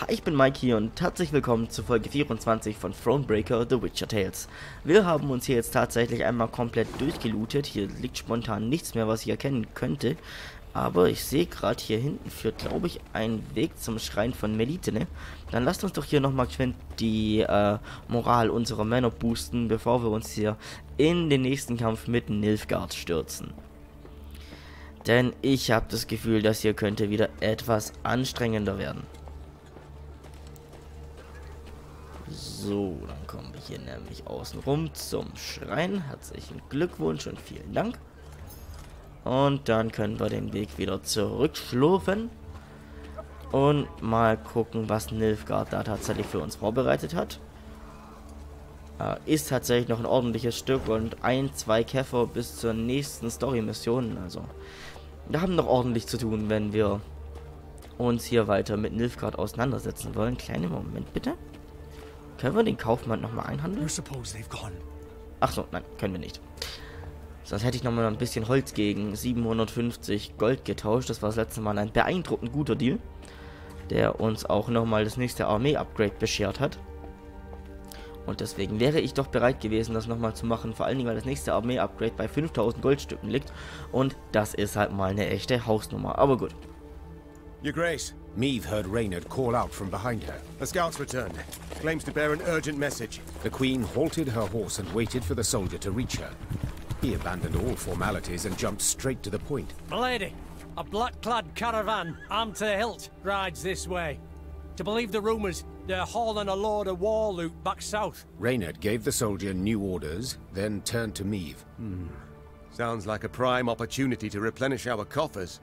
Hi, ich bin Mike hier und herzlich willkommen zu Folge 24 von Thronebreaker The Witcher Tales. Wir haben uns hier jetzt tatsächlich einmal komplett durchgelootet. Hier liegt spontan nichts mehr, was ich erkennen könnte. Aber ich sehe gerade hier hinten führt, glaube ich, ein Weg zum Schrein von Melitene. Dann lasst uns doch hier nochmal geschwind die äh, Moral unserer Männer boosten, bevor wir uns hier in den nächsten Kampf mit Nilfgaard stürzen. Denn ich habe das Gefühl, das hier könnte wieder etwas anstrengender werden. So, dann kommen wir hier nämlich außen rum zum Schrein. Herzlichen Glückwunsch und vielen Dank. Und dann können wir den Weg wieder zurückschlurfen. Und mal gucken, was Nilfgaard da tatsächlich für uns vorbereitet hat. Äh, ist tatsächlich noch ein ordentliches Stück und ein, zwei Käfer bis zur nächsten Story-Mission. Also, wir haben noch ordentlich zu tun, wenn wir uns hier weiter mit Nilfgaard auseinandersetzen wollen. Kleinen Moment bitte. Können wir den Kaufmann nochmal einhandeln? Ach so, nein, können wir nicht. Sonst hätte ich nochmal ein bisschen Holz gegen 750 Gold getauscht. Das war das letzte Mal ein beeindruckend guter Deal. Der uns auch nochmal das nächste Armee-Upgrade beschert hat. Und deswegen wäre ich doch bereit gewesen, das nochmal zu machen. Vor allen Dingen, weil das nächste Armee-Upgrade bei 5000 Goldstücken liegt. Und das ist halt mal eine echte Hausnummer. Aber gut. Your Grace, Meave heard Reynard call out from behind her. The scouts returned. Claims to bear an urgent message. The Queen halted her horse and waited for the soldier to reach her. He abandoned all formalities and jumped straight to the point. Milady, a black-clad caravan, armed to the hilt, rides this way. To believe the rumours, they're hauling a load of war loot back south. Reynard gave the soldier new orders, then turned to Meave. Hmm. Sounds like a prime opportunity to replenish our coffers.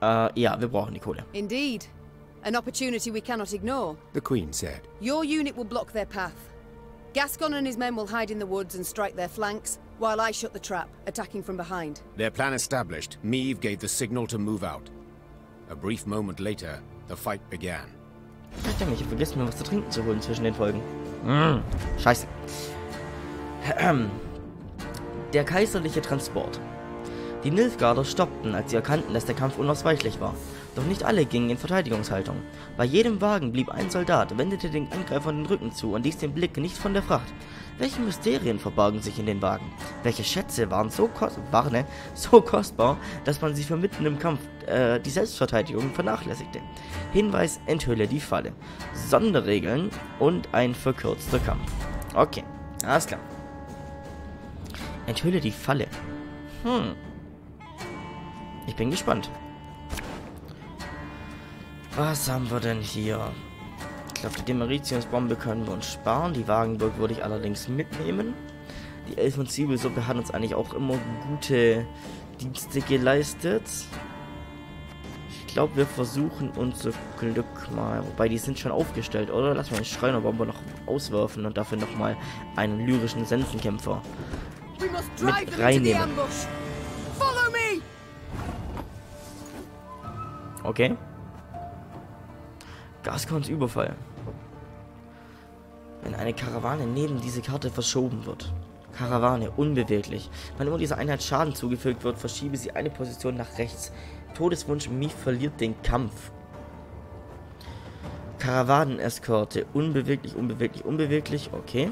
Ja, wir brauchen die Kohle. Indeed. An opportunity we cannot ignore. The Queen said. Your unit will block their path. Gascon and his men will hide in the woods and strike their flanks, while I shut the trap, attacking from behind. Their plan established, Meave gave the signal to move out. A brief moment later, the fight began. Verdammt, ich habe vergessen, mir was zu trinken zu holen zwischen den Folgen. Mm, scheiße. Der kaiserliche Transport. Die Nilfgaarder stoppten, als sie erkannten, dass der Kampf unausweichlich war. Doch nicht alle gingen in Verteidigungshaltung. Bei jedem Wagen blieb ein Soldat, wendete den Angreifern den Rücken zu und ließ den Blick nicht von der Fracht. Welche Mysterien verbargen sich in den Wagen? Welche Schätze waren so, kos waren, ne, so kostbar, dass man sie für mitten im Kampf äh, die Selbstverteidigung vernachlässigte? Hinweis, enthülle die Falle. Sonderregeln und ein verkürzter Kampf. Okay, alles klar. Enthülle die Falle. Hm. Ich bin gespannt. Was haben wir denn hier? Ich glaube, die Demeritiumsbombe können wir uns sparen. Die Wagenburg würde ich allerdings mitnehmen. Die Elf- und Zwiebelsuppe hat uns eigentlich auch immer gute Dienste geleistet. Ich glaube, wir versuchen unser Glück mal. Wobei, die sind schon aufgestellt, oder? Lass mal den Schreinerbomber noch auswerfen und dafür nochmal einen lyrischen Sensenkämpfer mit reinnehmen. Okay. Gascons Überfall. Wenn eine Karawane neben diese Karte verschoben wird. Karawane, unbeweglich. Wenn immer dieser Einheit Schaden zugefügt wird, verschiebe sie eine Position nach rechts. Todeswunsch Mief verliert den Kampf. Karawanen-Eskorte, unbeweglich, unbeweglich, unbeweglich, okay.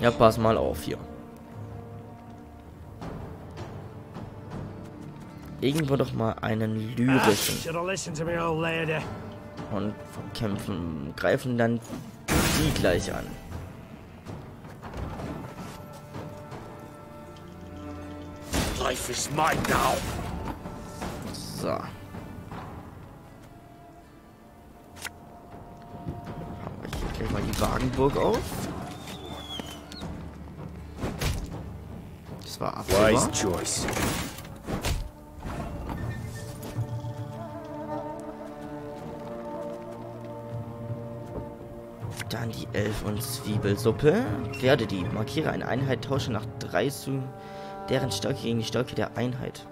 Ja, pass mal auf hier. Irgendwo doch mal einen lyrischen. Und kämpfen, greifen dann die gleich an. Life is mine now. So. Haben wir hier gleich mal die Wagenburg auf. Das war absehbar. Wise choice. Dann die Elf- und Zwiebelsuppe. Werde die. Markiere eine Einheit, tausche nach drei zu deren Stärke gegen die Stärke der Einheit.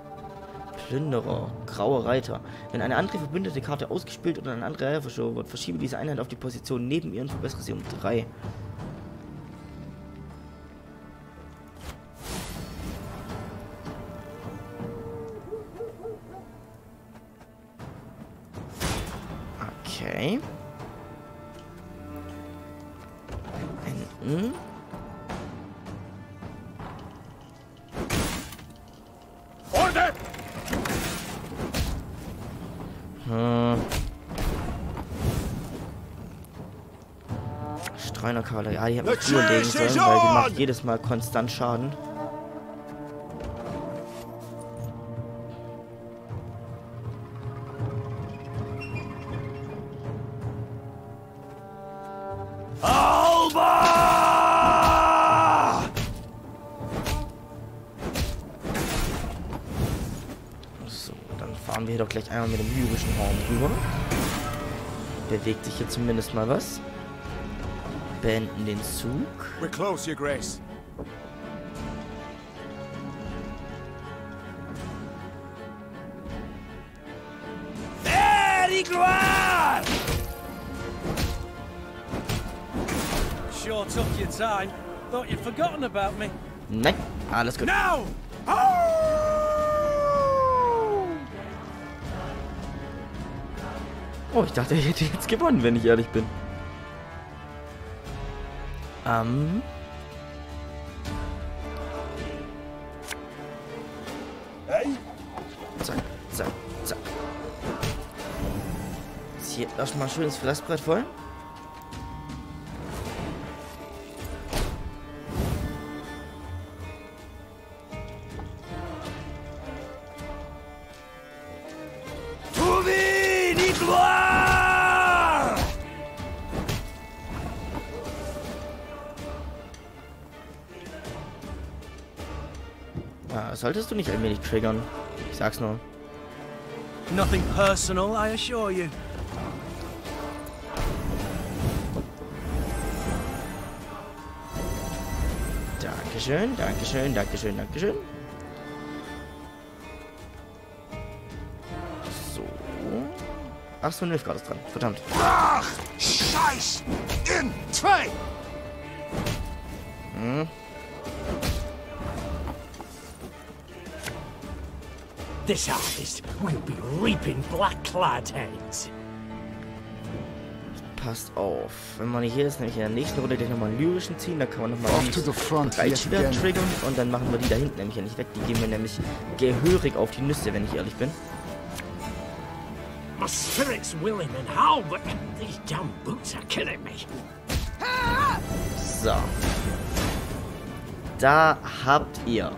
Plünderer, grauer Reiter. Wenn eine andere verbündete Karte ausgespielt oder eine andere Reihe verschoben wird, verschiebe diese Einheit auf die Position neben ihr und verbessere sie um drei. Order! Hm. Streunerkalle, ja, die hätten wir früher legen sollen, weil die macht jedes Mal konstant Schaden. Bewegt sich hier zumindest mal was. Beenden den Zug. We're close, Your Grace. Sure took your time. Thought you'd forgotten about me. Nein, alles gut. Now! Oh, ich dachte, ich hätte jetzt gewonnen, wenn ich ehrlich bin. Ähm. Zack, zack, zack. Jetzt hier erstmal schön das Fressbrett voll. Solltest du nicht allmählich triggern. Ich sag's nur. Nothing personal, I assure you. Dankeschön, Dankeschön, Dankeschön, Dankeschön. So. Ach so, Nilfgaard ist dran. Verdammt. Scheiß! In zwei! This harvest will be reaping black-clad heads. Passt auf. Wenn man hier ist, nämlich in der nächsten Runde gleich nochmal einen lyrischen ziehen, dann kann man nochmal Off to the front yet Reitschwert again. triggern und dann machen wir die da hinten nämlich ja nicht weg. Die gehen mir nämlich gehörig auf die Nüsse, wenn ich ehrlich bin. My spirit's willing and how, but these damn boots are killing me. So. Da habt ihr.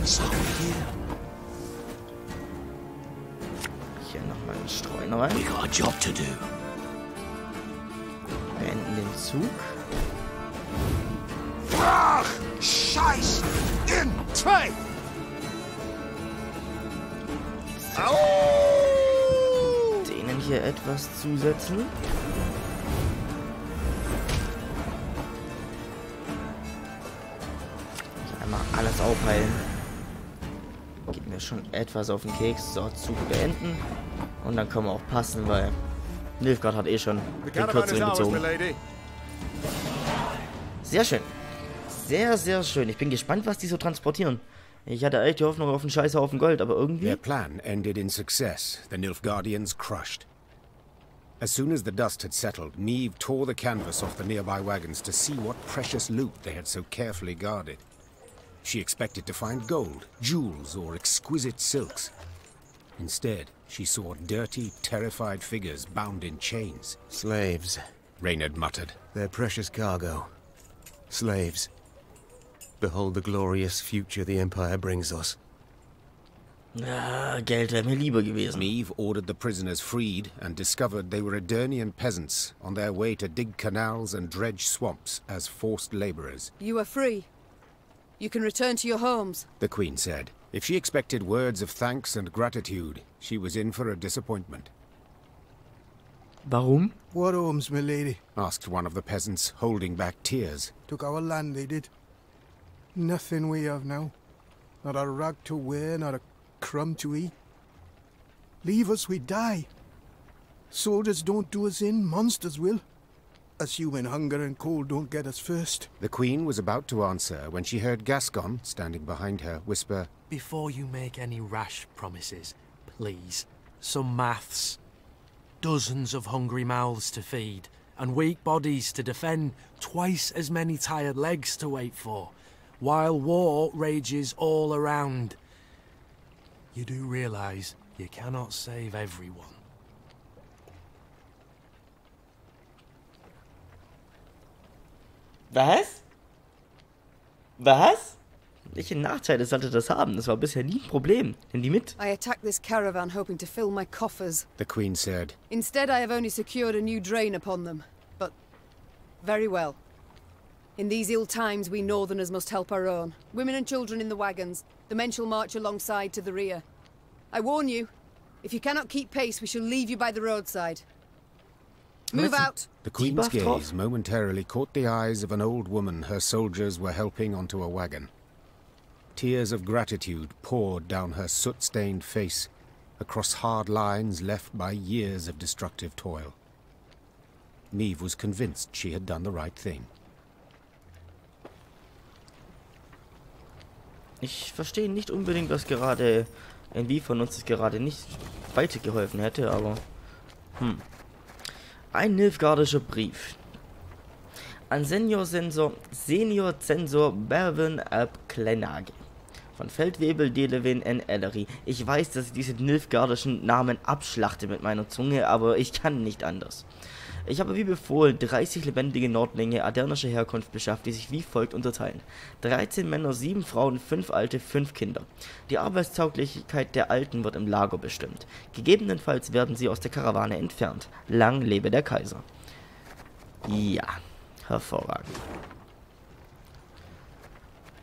Will hear. Hier nochmal einen Streuner rein. We got a job to do. Beenden den Zug. Ach! Scheiß! In zwei! Au! Denen hier etwas zusetzen. Hier einmal alles aufheilen. Mir schon etwas auf den Keks. So, Zug beenden. Und dann können wir auch passen, weil Nilfgaard hat eh schon den kürzeren gezogen. Sehr schön. Sehr, sehr schön. Ich bin gespannt, was die so transportieren. Ich hatte echt die Hoffnung auf einen Scheißhaufen Gold, aber irgendwie... Their plan ended in success, the Nilfgaardians crushed. As soon as the dust had settled, Neve tore the canvas off the nearby wagons to see what precious loot they had so carefully guarded. She expected to find gold, jewels, or exquisite silks. Instead, she saw dirty, terrified figures bound in chains. Slaves. Reynard muttered. Their precious cargo. Slaves. Behold the glorious future the Empire brings us. Ah, Geld wäre mir lieber gewesen. Neve ordered the prisoners freed and discovered they were Edirnian peasants on their way to dig canals and dredge swamps as forced laborers. You are free. You can return to your homes. The Queen said. If she expected words of thanks and gratitude, she was in for a disappointment. Warum? What homes, my lady? Asked one of the peasants, holding back tears. Took our land, they did. Nothing we have now. Not a rag to wear, not a crumb to eat. Leave us, we die. Soldiers don't do us in, monsters will. Assuming hunger and cold don't get us first. The Queen was about to answer when she heard Gascon, standing behind her, whisper, Before you make any rash promises, please, some maths. Dozens of hungry mouths to feed, and weak bodies to defend, twice as many tired legs to wait for, while war rages all around. You do realize you cannot save everyone. Was? Was? Welche Nachteile sollte das haben? Das war bisher nie ein Problem. Nimm die mit. I attacked this caravan hoping to fill my coffers. the Queen said, Instead, I have only secured a new drain upon them. But very well. In these ill times, we northerners must help our own. Women and children in the wagons. The men shall march alongside to the rear. I warn you, if you cannot keep pace, we shall leave you by the roadside. Move Listen. out. The Queen's gaze momentarily caught the eyes of an old woman her soldiers were helping onto a wagon. Tears of gratitude poured down her soot-stained face across hard lines left by years of destructive toil. Neve was convinced she had done the right thing. Ich verstehe nicht unbedingt, was gerade in wie von uns es gerade nicht weitergeholfen hätte, aber hm. Ein Nilfgaardischer Brief. An Senior Sensor Senior Zensor Berwin ab Klenage. Von Feldwebel Delevin N. Ellery. Ich weiß, dass ich diese Nilfgaardischen Namen abschlachte mit meiner Zunge, aber ich kann nicht anders. Ich habe wie befohlen 30 lebendige Nordlinge adernischer Herkunft beschafft, die sich wie folgt unterteilen. 13 Männer, 7 Frauen, 5 Alte, 5 Kinder. Die Arbeitstauglichkeit der Alten wird im Lager bestimmt. Gegebenenfalls werden sie aus der Karawane entfernt. Lang lebe der Kaiser. Ja, hervorragend.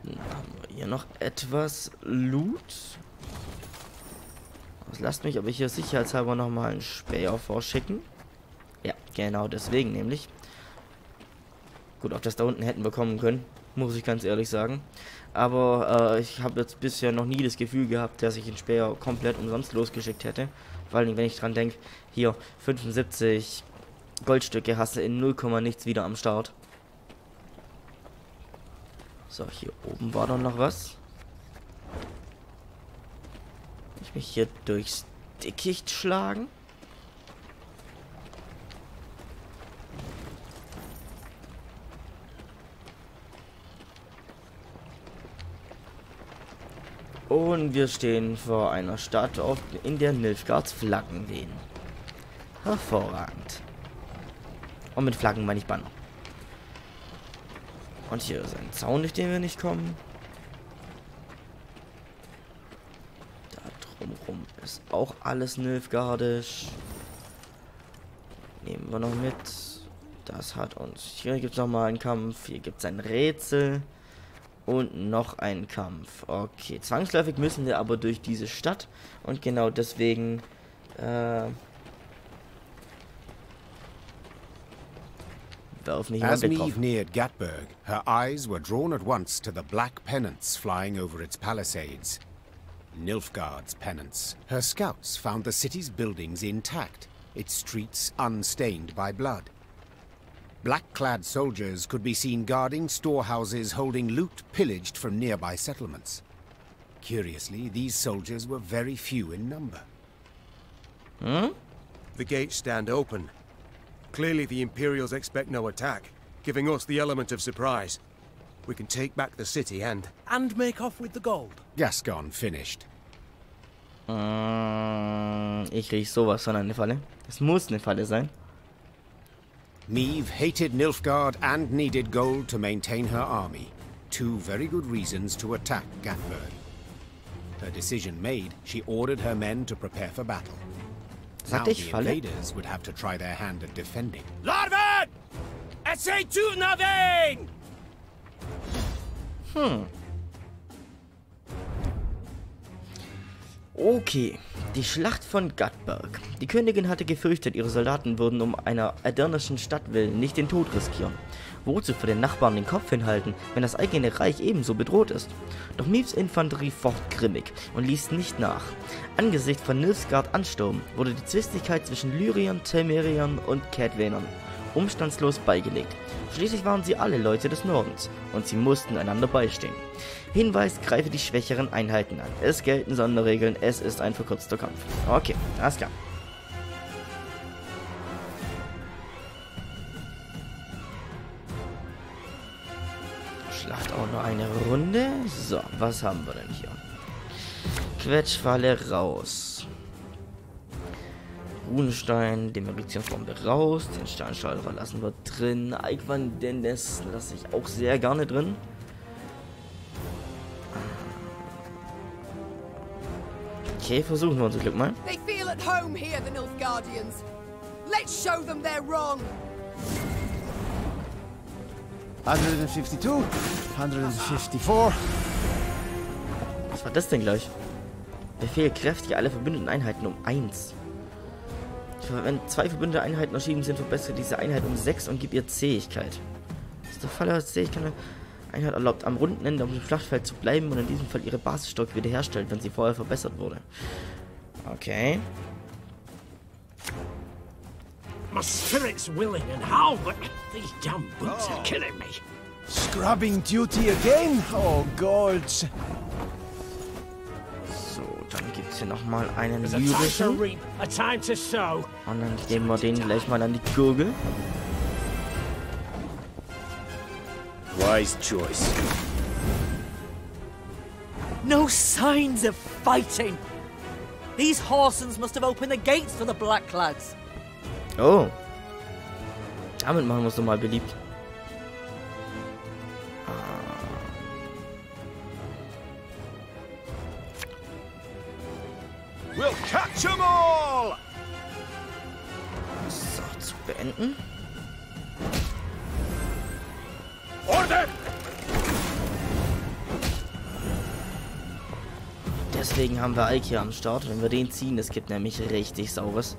Dann haben wir hier noch etwas Loot. Das lasst mich aber hier sicherheitshalber nochmal einen Späher vorschicken. Genau deswegen nämlich. Gut, auf das da unten hätten wir kommen können, muss ich ganz ehrlich sagen. Aber äh, ich habe jetzt bisher noch nie das Gefühl gehabt, dass ich den Späher komplett umsonst losgeschickt hätte. Vor allem, wenn ich dran denke, hier 75 Goldstücke hast du in 0, nichts wieder am Start. So, hier oben war dann noch was. Ich mich hier durchs Dickicht schlagen? Und wir stehen vor einer Stadt, in der Nilfgaards Flaggen wehen. Hervorragend. Und mit Flaggen meine ich Banner. Und hier ist ein Zaun, durch den wir nicht kommen. Da drumherum ist auch alles Nilfgaardisch. Nehmen wir noch mit. Das hat uns... Hier gibt es nochmal einen Kampf. Hier gibt es ein Rätsel. Und noch ein Kampf. Okay, zwangsläufig müssen wir aber durch diese Stadt. Und genau deswegen... Äh, As. Neve neared Gatburg, her eyes were drawn at once to the black pennants flying over its palisades. Nilfgaard's pennants. Her scouts found the city's buildings intact, its streets unstained by blood. Black-clad soldiers could be seen guarding storehouses holding loot pillaged from nearby settlements. Curiously, these soldiers were very few in number. The gates stand open. Clearly the Imperials expect no attack, giving us the element of surprise. We can take back the city and... And make off with the gold. Gascon finished. Mm, Ich riech sowas von eine Falle. Es muss eine Falle sein. Meve hated Nilfgaard and needed gold to maintain her army. Two very good reasons to attack Gatburg. Her decision made, she ordered her men to prepare for battle. Now Sagte ich the invaders would have to try their hand at defending. Larven! Essay to Navain! Okay, die Schlacht von Gatberg. Die Königin hatte gefürchtet, ihre Soldaten würden um einer adernischen Stadt willen nicht den Tod riskieren. Wozu für den Nachbarn den Kopf hinhalten, wenn das eigene Reich ebenso bedroht ist? Doch Miefs Infanterie focht grimmig und ließ nicht nach. Angesichts von Nilfgaard Ansturm wurde die Zwistigkeit zwischen Lyriern, Telmeriern und Cadwenern umstandslos beigelegt. Schließlich waren sie alle Leute des Nordens und sie mussten einander beistehen. Hinweis, greife die schwächeren Einheiten an. Es gelten Sonderregeln, es ist ein verkürzter Kampf. Okay, alles klar. Schlacht auch nur eine Runde. So, was haben wir denn hier? Quetschfalle raus. Runenstein, Demeritionsbombe raus, den Steinschalter lassen wir drin. Eigwan Dendes lasse ich auch sehr gerne drin. Okay, versuchen wir unser Glück mal. They feel at home here, the Nilfgaardians. Let's show them they're wrong. 152, 154. Was war das denn gleich? Befehl kräftige alle verbündeten Einheiten um 1. Wenn zwei verbündete Einheiten erschienen sind, verbessere diese Einheit um 6 und gib ihr Zähigkeit. Das ist der Fall, dass Zähigkeit eine Einheit erlaubt, am runden Ende auf dem Schlachtfeld zu bleiben und in diesem Fall ihre Basisstärke wiederherstellt, wenn sie vorher verbessert wurde. Okay. My spirit's willing and how, but these damn boots are killing me. Scrubbing duty again? Oh, gods. Dann gibt es hier nochmal einen There's a time to lyrischen. Und dann geben wir den gleich mal an die Gurgel. Wise choice. No signs of fighting. These Horsons must have opened the gates for the Blacklads. Oh. Damit machen wir es doch mal beliebt. Order! Deswegen haben wir Ike hier am Start. Wenn wir den ziehen, es gibt nämlich richtig saures.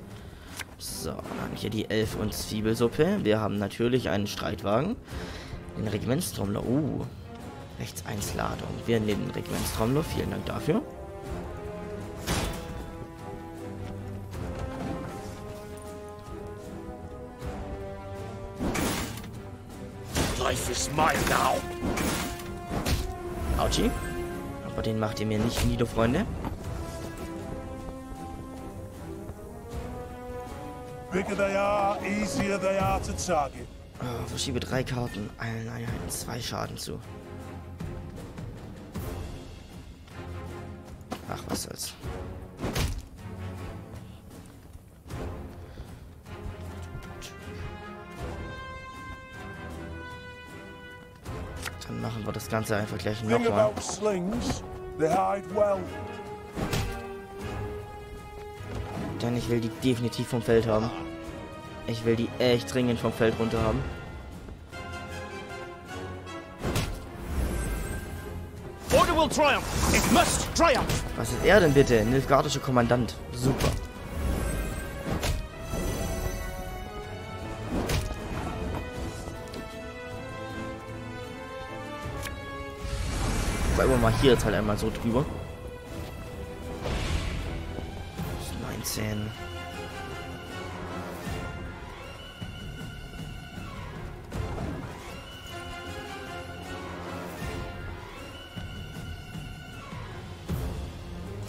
So, dann haben wir hier die Elf- und Zwiebelsuppe. Wir haben natürlich einen Streitwagen. Den Regimentstrommler. Uh, rechts 1 Ladung. Wir nehmen den Regimentstrommler. Vielen Dank dafür. Mine now! Autschi. Aber den macht ihr mir nicht nieder, Freunde. Bigger they are, easier they are to target. Oh, verschiebe drei Karten, allen Einheiten zwei Schaden zu. Ach, was soll's. Dann machen wir das Ganze einfach gleich nochmal. Denn ich will die definitiv vom Feld haben. Ich will die echt dringend vom Feld runter haben. Was ist er denn bitte? Nilfgaardischer Kommandant. Super. Wir mal hier jetzt halt einmal so drüber. 19.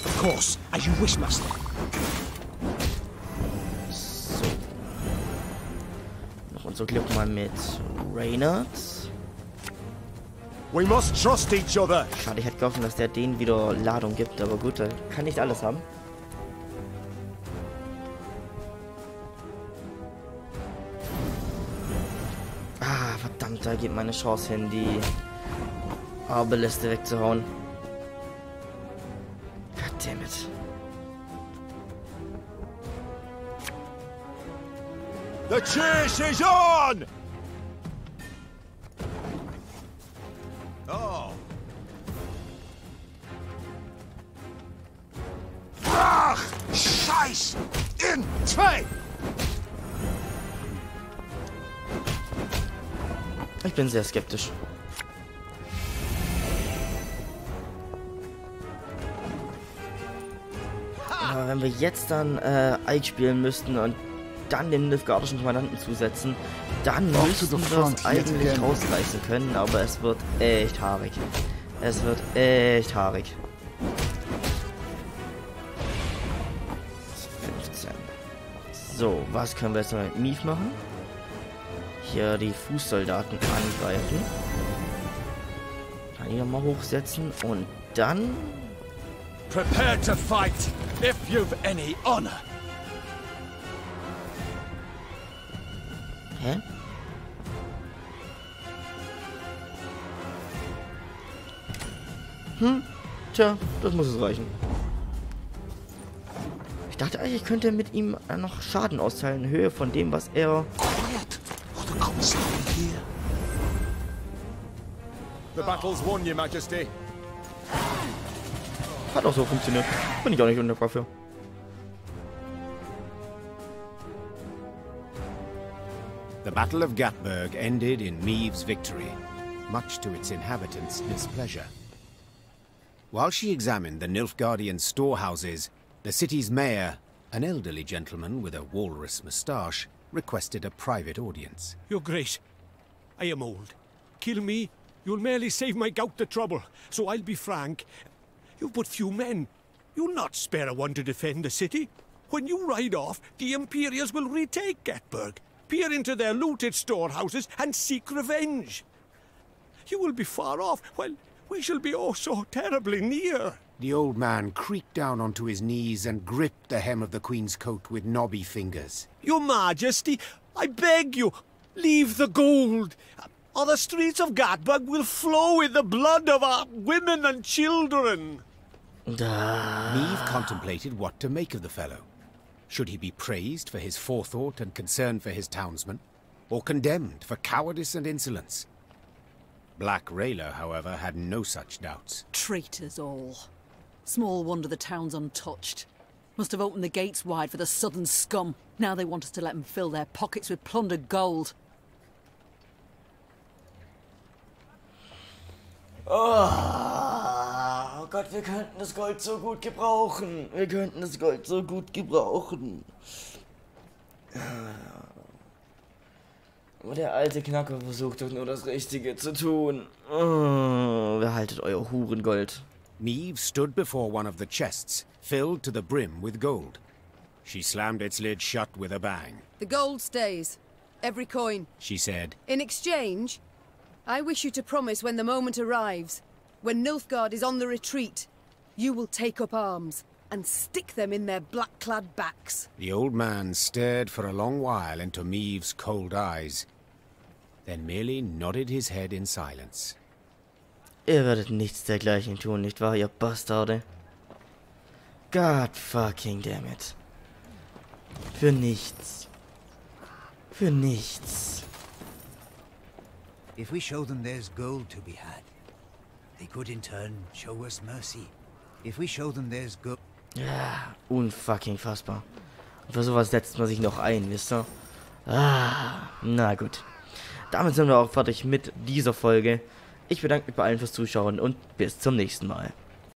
Of course, as you wish, master. So. Noch unser Glück mal mit Reynard. We must trust each other! Schade, ich hätte gehofft, dass der denen wieder Ladung gibt, aber gut, er kann nicht alles haben. Ah, verdammt, da geht meine Chance hin, die Arbeliste wegzuhauen. Goddammit. The chase is on! Bin sehr skeptisch. Aber wenn wir jetzt dann äh, Ike spielen müssten und dann den Nilfgaardischen Kommandanten zusetzen, dann müssten the wir es eigentlich again. rausreißen können, aber es wird echt haarig. Es wird echt haarig. 15. So, was können wir jetzt noch mit Mief machen? Hier die Fußsoldaten angreifen. Dann hier nochmal hochsetzen und dann Prepare to fight, if you've any honor. Hä? Hm, tja, das muss es reichen. Ich dachte eigentlich, ich könnte mit ihm noch Schaden austeilen in Höhe von dem, was er... The battle's won, Your Majesty. Hat auch so funktioniert. Bin ich auch nicht unter Waffe. The Battle of Gatburg ended in Meave's victory, much to its inhabitants' displeasure. While she examined the Nilfgaardian storehouses, the city's mayor, an elderly gentleman with a walrus moustache, requested a private audience. Your Grace, I am old. Kill me, you'll merely save my gout the trouble. So I'll be frank. You've but few men. You'll not spare a one to defend the city. When you ride off, the Imperials will retake Gatburg, peer into their looted storehouses, and seek revenge. You will be far off, while we shall be oh so terribly near. The old man creaked down onto his knees and gripped the hem of the Queen's coat with knobby fingers. Your Majesty, I beg you, leave the gold. Or the streets of Gatburg will flow with the blood of our women and children. Ah. Da. Meave contemplated what to make of the fellow. Should he be praised for his forethought and concern for his townsmen, or condemned for cowardice and insolence? Black Rayla, however, had no such doubts. Traitors all. Small wonder the town's untouched. Must have opened the gates wide for the southern scum. Now they want us to let them fill their pockets with plundered gold. Oh, Gott, wir könnten das Gold so gut gebrauchen. Wir könnten das Gold so gut gebrauchen. Aber der alte Knacker versucht doch nur das Richtige zu tun. Oh, behaltet euer Hurengold. Meave stood before one of the chests, filled to the brim with gold. She slammed its lid shut with a bang. The gold stays. Every coin. She said, In exchange, I wish you to promise when the moment arrives, when Nilfgaard is on the retreat, you will take up arms and stick them in their black-clad backs. The old man stared for a long while into Meave's cold eyes, then merely nodded his head in silence. Ihr werdet nichts dergleichen tun, nicht wahr, ihr Bastarde? God fucking damn it. Für nichts. Für nichts. If we show them there's gold to be had, they could in turn show us mercy. If we show them there's gold... Ja, unfucking fassbar. Und für sowas setzt man sich noch ein, wisst ihr? Ah, na gut. Damit sind wir auch fertig mit dieser Folge. Ich bedanke mich bei allen fürs Zuschauen und bis zum nächsten Mal.